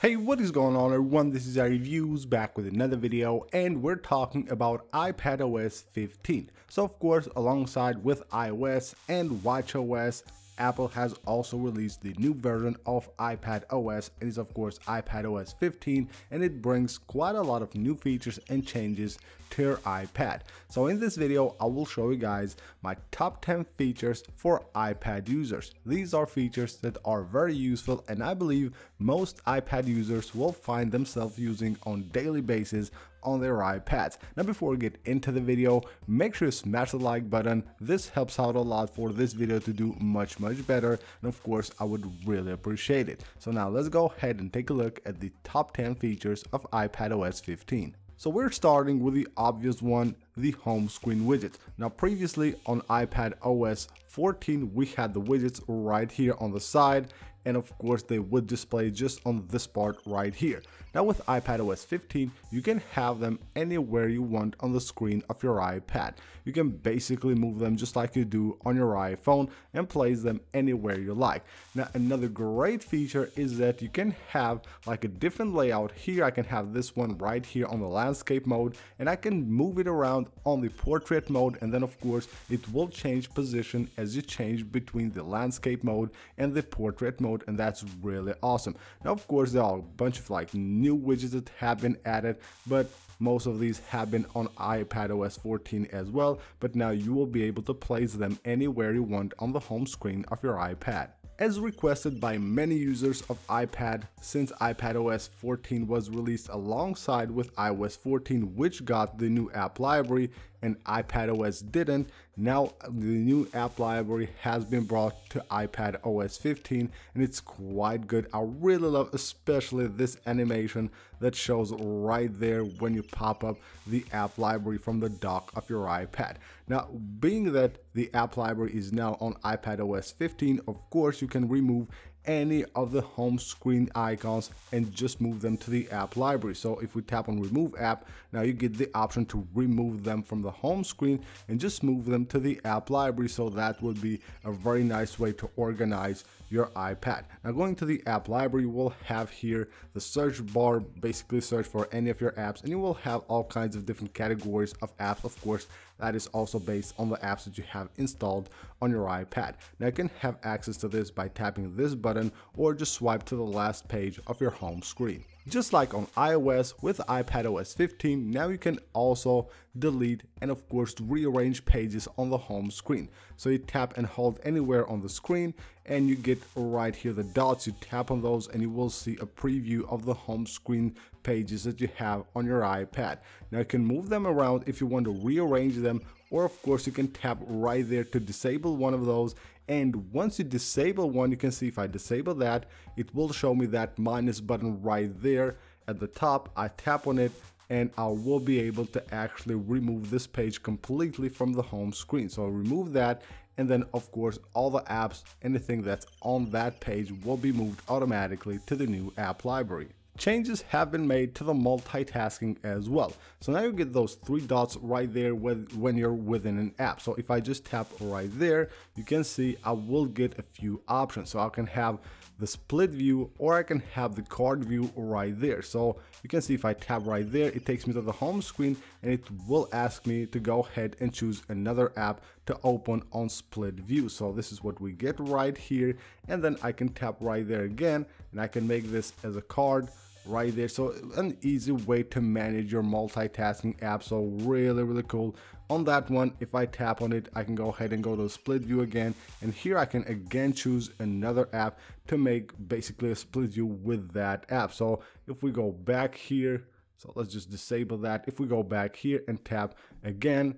Hey, what is going on everyone? This is iReviews back with another video and we're talking about iPadOS 15. So of course, alongside with iOS and watchOS, Apple has also released the new version of iPad OS. And it is of course iPad OS 15 and it brings quite a lot of new features and changes to your iPad. So in this video, I will show you guys my top 10 features for iPad users. These are features that are very useful and I believe most iPad users will find themselves using on daily basis on their iPads. Now before we get into the video, make sure you smash the like button. This helps out a lot for this video to do much much better and of course I would really appreciate it. So now let's go ahead and take a look at the top 10 features of iPadOS 15. So we're starting with the obvious one, the home screen widget. Now previously on iPad OS 14 we had the widgets right here on the side and of course they would display just on this part right here. Now with iPadOS 15, you can have them anywhere you want on the screen of your iPad. You can basically move them just like you do on your iPhone and place them anywhere you like. Now another great feature is that you can have like a different layout. Here I can have this one right here on the landscape mode and I can move it around on the portrait mode and then of course it will change position as you change between the landscape mode and the portrait mode and that's really awesome. Now of course there are a bunch of like new widgets that have been added, but most of these have been on iPadOS 14 as well, but now you will be able to place them anywhere you want on the home screen of your iPad as requested by many users of iPad since iPadOS 14 was released alongside with iOS 14 which got the new app library and iPadOS didn't. Now the new app library has been brought to iPadOS 15 and it's quite good. I really love especially this animation that shows right there when you pop up the app library from the dock of your iPad. Now being that the app library is now on iPadOS 15 of course you can remove any of the home screen icons and just move them to the app library. So if we tap on remove app, now you get the option to remove them from the home screen and just move them to the app library. So that would be a very nice way to organize your iPad. Now going to the app library, we'll have here the search bar, basically search for any of your apps and you will have all kinds of different categories of apps. Of course, that is also based on the apps that you have installed on your iPad. Now you can have access to this by tapping this button or just swipe to the last page of your home screen. Just like on iOS with iPadOS 15, now you can also delete and of course rearrange pages on the home screen. So you tap and hold anywhere on the screen and you get right here the dots, you tap on those and you will see a preview of the home screen pages that you have on your iPad. Now you can move them around if you want to rearrange them or of course you can tap right there to disable one of those and once you disable one you can see if I disable that it will show me that minus button right there at the top. I tap on it and I will be able to actually remove this page completely from the home screen. So I'll remove that. And then of course all the apps anything that's on that page will be moved automatically to the new app library changes have been made to the multitasking as well. So now you get those three dots right there when you're within an app. So if I just tap right there, you can see I will get a few options. So I can have the split view or I can have the card view right there. So you can see if I tap right there, it takes me to the home screen and it will ask me to go ahead and choose another app to open on split view. So this is what we get right here. And then I can tap right there again and I can make this as a card right there. So an easy way to manage your multitasking app. So really really cool. On that one if I tap on it I can go ahead and go to split view again. And here I can again choose another app to make basically a split view with that app. So if we go back here so let's just disable that. If we go back here and tap again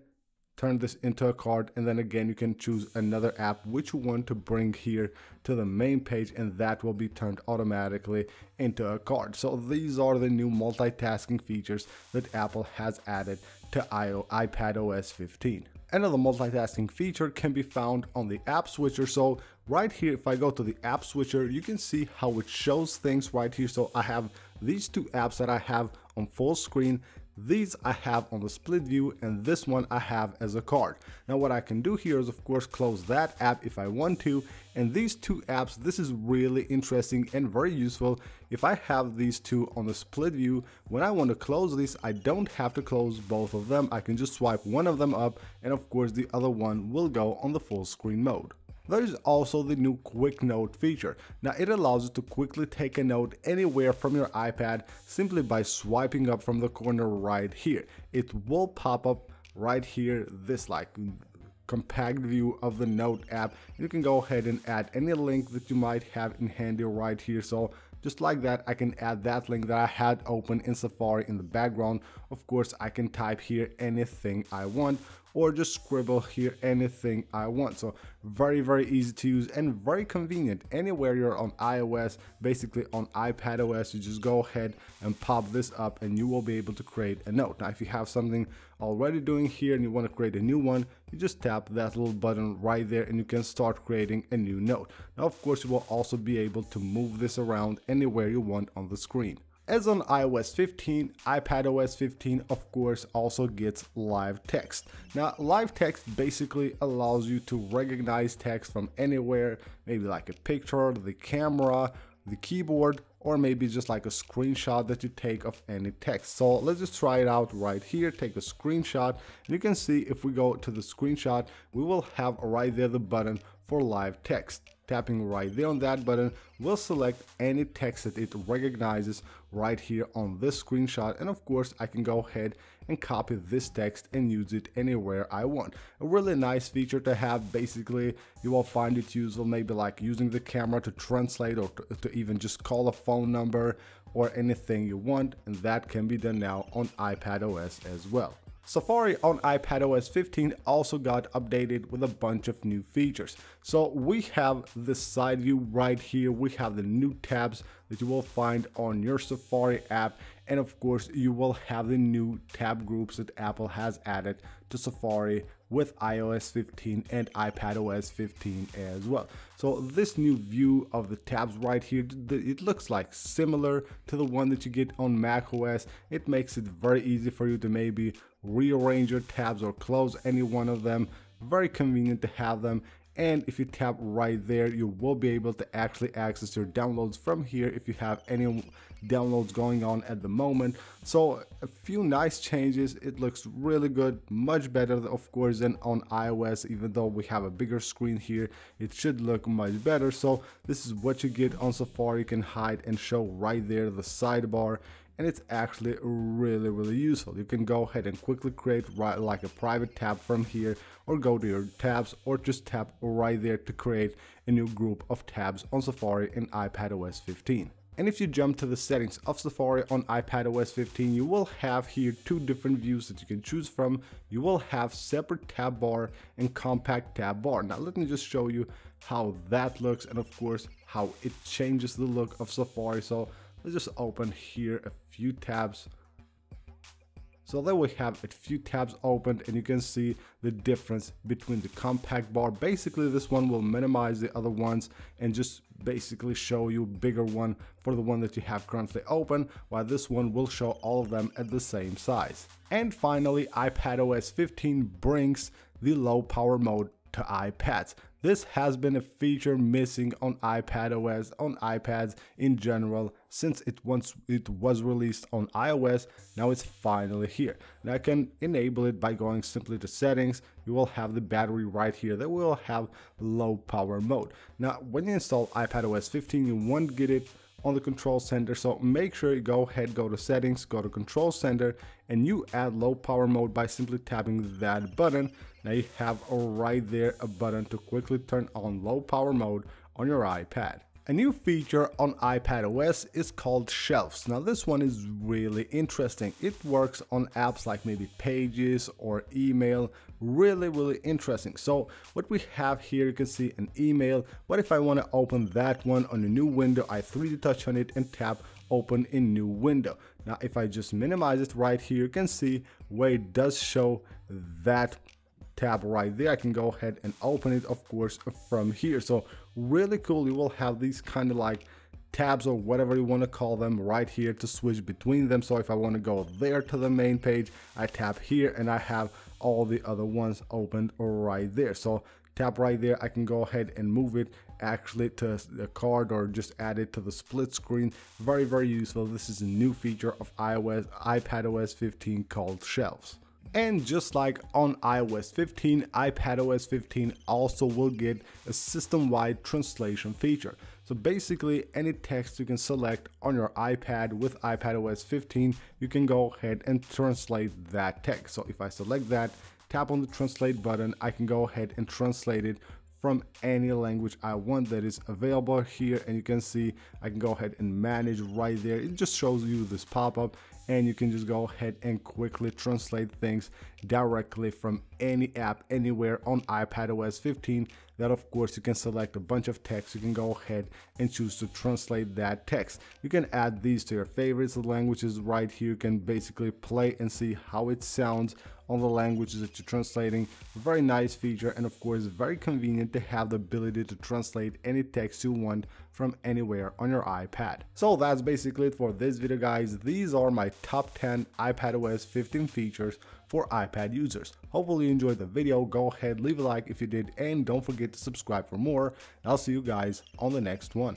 turn this into a card and then again you can choose another app which you want to bring here to the main page and that will be turned automatically into a card. So these are the new multitasking features that apple has added to iPad OS 15 another multitasking feature can be found on the app switcher. So right here if i go to the app switcher you can see how it shows things right here. So i have these two apps that i have on full screen These I have on the split view and this one I have as a card. Now what I can do here is of course close that app if I want to and these two apps this is really interesting and very useful. If I have these two on the split view when I want to close this I don't have to close both of them I can just swipe one of them up and of course the other one will go on the full screen mode. There is also the new Quick Note feature. Now it allows you to quickly take a note anywhere from your iPad simply by swiping up from the corner right here. It will pop up right here, this like compact view of the Note app. You can go ahead and add any link that you might have in handy right here. So just like that, I can add that link that I had open in Safari in the background. Of course, I can type here anything I want or just scribble here anything I want. So very, very easy to use and very convenient. Anywhere you're on iOS, basically on iPad OS, you just go ahead and pop this up and you will be able to create a note. Now, if you have something already doing here and you want to create a new one, you just tap that little button right there and you can start creating a new note. Now, of course, you will also be able to move this around anywhere you want on the screen. As on iOS 15, iPadOS 15 of course also gets live text. Now live text basically allows you to recognize text from anywhere, maybe like a picture, the camera, the keyboard, or maybe just like a screenshot that you take of any text. So let's just try it out right here, take a screenshot, and you can see if we go to the screenshot, we will have right there the button for live text. Tapping right there on that button will select any text that it recognizes right here on this screenshot and of course I can go ahead and copy this text and use it anywhere I want. A really nice feature to have basically you will find it useful maybe like using the camera to translate or to, to even just call a phone number or anything you want and that can be done now on iPad OS as well. Safari on iPadOS 15 also got updated with a bunch of new features. So we have the side view right here, we have the new tabs that you will find on your Safari app and of course you will have the new tab groups that Apple has added to Safari with iOS 15 and iPadOS 15 as well. So this new view of the tabs right here, it looks like similar to the one that you get on macOS. It makes it very easy for you to maybe rearrange your tabs or close any one of them. Very convenient to have them. And if you tap right there you will be able to actually access your downloads from here if you have any downloads going on at the moment. So a few nice changes. It looks really good much better of course than on ios even though we have a bigger screen here. It should look much better. So this is what you get on safari. You can hide and show right there the sidebar and it's actually really really useful you can go ahead and quickly create right like a private tab from here or go to your tabs or just tap right there to create a new group of tabs on Safari in iPadOS 15. And if you jump to the settings of Safari on iPadOS 15, you will have here two different views that you can choose from. You will have separate tab bar and compact tab bar. Now let me just show you how that looks and of course how it changes the look of Safari. So let's just open here a few tabs so there we have a few tabs opened and you can see the difference between the compact bar. Basically this one will minimize the other ones and just basically show you bigger one for the one that you have currently open while this one will show all of them at the same size. And finally iPadOS 15 brings the low power mode to iPads. This has been a feature missing on iPadOS, on iPads in general, since it once it was released on iOS, now it's finally here. Now I can enable it by going simply to settings, you will have the battery right here that will have low power mode. Now when you install iPadOS 15, you won't get it on the control center so make sure you go ahead go to settings go to control center and you add low power mode by simply tapping that button now you have right there a button to quickly turn on low power mode on your iPad a new feature on iPadOS is called Shelves. Now this one is really interesting. It works on apps like maybe Pages or email. Really, really interesting. So what we have here, you can see an email. What if I want to open that one on a new window? I 3D touch on it and tap open in new window. Now if I just minimize it right here, you can see where it does show that tab right there. I can go ahead and open it, of course, from here. So really cool. You will have these kind of like tabs or whatever you want to call them right here to switch between them. So if I want to go there to the main page, I tap here and I have all the other ones opened right there. So tap right there, I can go ahead and move it actually to the card or just add it to the split screen. Very, very useful. This is a new feature of iOS, iPadOS 15 called Shelves. And just like on iOS 15, iPadOS 15 also will get a system-wide translation feature. So basically any text you can select on your iPad with iPadOS 15, you can go ahead and translate that text. So if I select that, tap on the translate button, I can go ahead and translate it from any language I want that is available here and you can see I can go ahead and manage right there it just shows you this pop-up and you can just go ahead and quickly translate things directly from any app anywhere on iPadOS 15 that of course you can select a bunch of text you can go ahead and choose to translate that text you can add these to your favorites languages right here you can basically play and see how it sounds on the languages that you're translating. Very nice feature and of course very convenient to have the ability to translate any text you want from anywhere on your iPad. So that's basically it for this video guys. These are my top 10 iPadOS 15 features for iPad users. Hopefully you enjoyed the video. Go ahead, leave a like if you did and don't forget to subscribe for more. I'll see you guys on the next one.